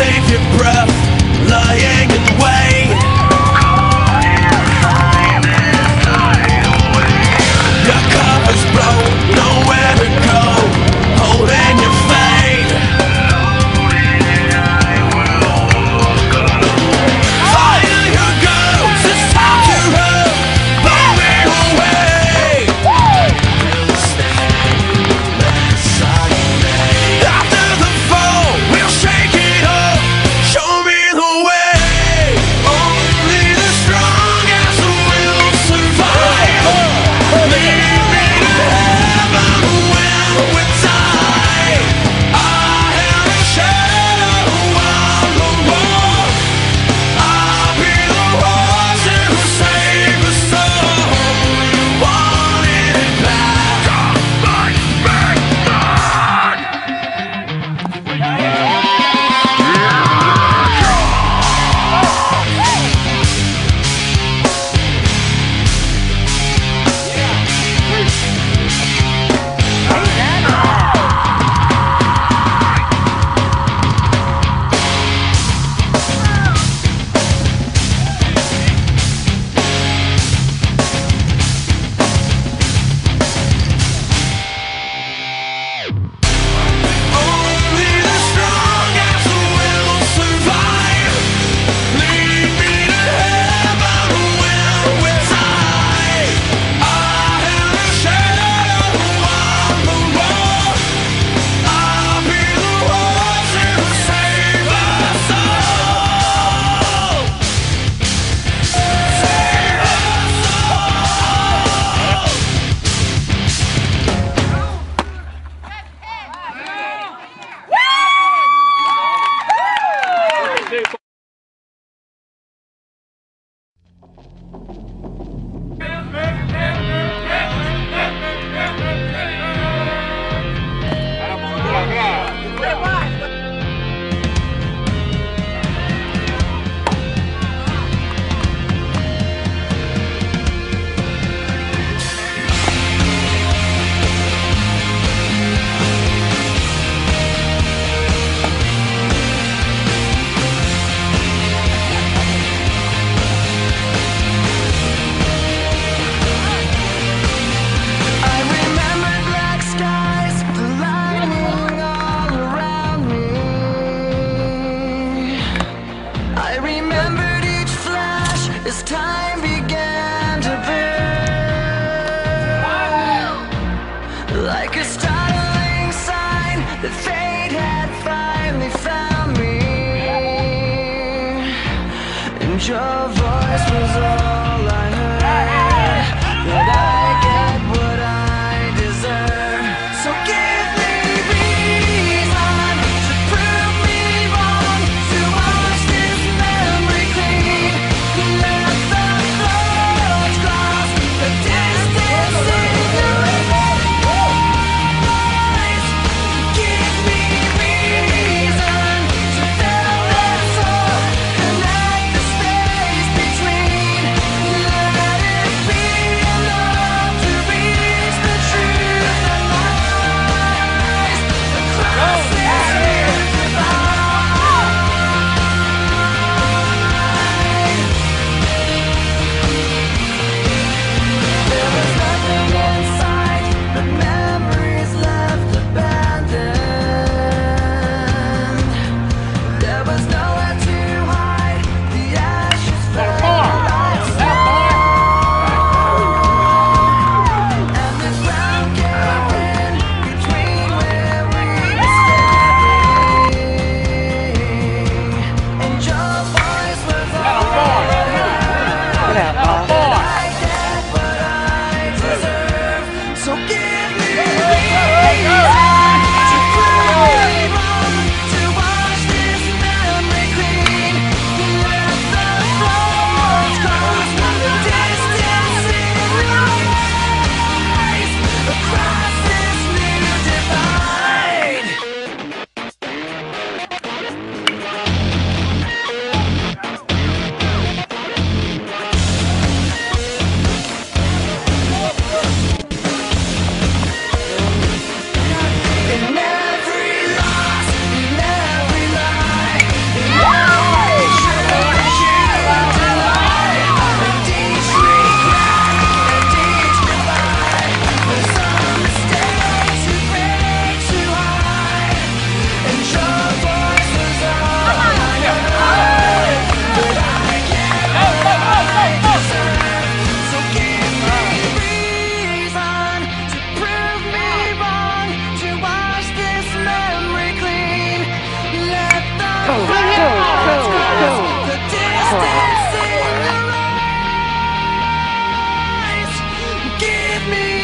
save your breath, lying your voice was all Hey, me.